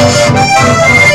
Música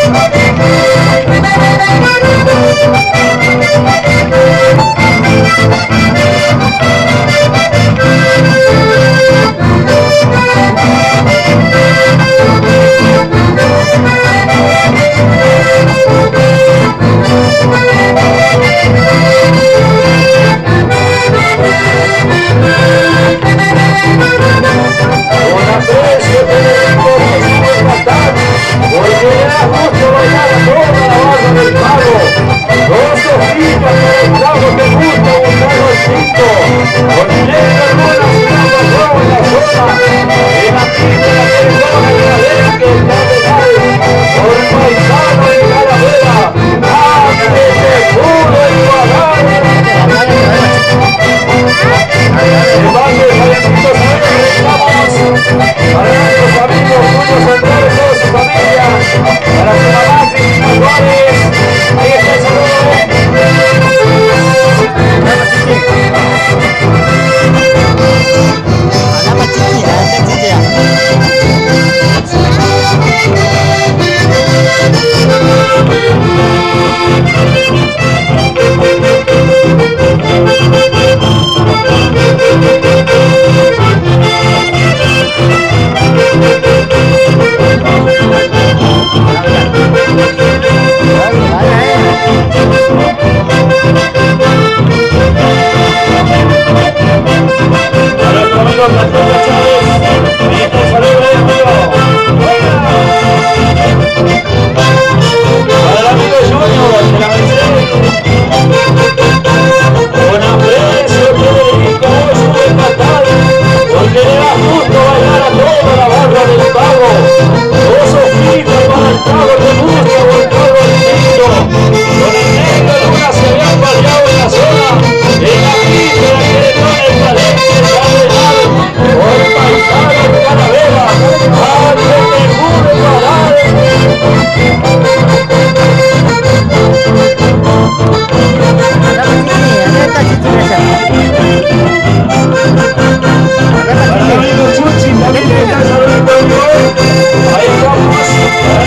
Yeah.